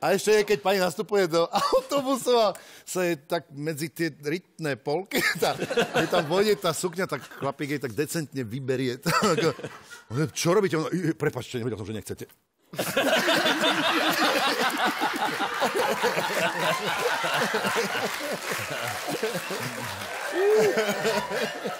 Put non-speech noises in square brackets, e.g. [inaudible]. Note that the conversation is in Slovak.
A ešte je, keď pani nastupuje do autobusu a sa je tak medzi tie rytné polky, [laughs] tá, je tam vojde tá sukňa, tak chlapík jej tak decentne vyberie. [laughs] Tak, čo robíte? Prepačte, nevedel som, že nechcete. [laughs]